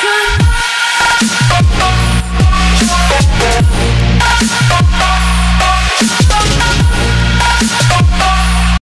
try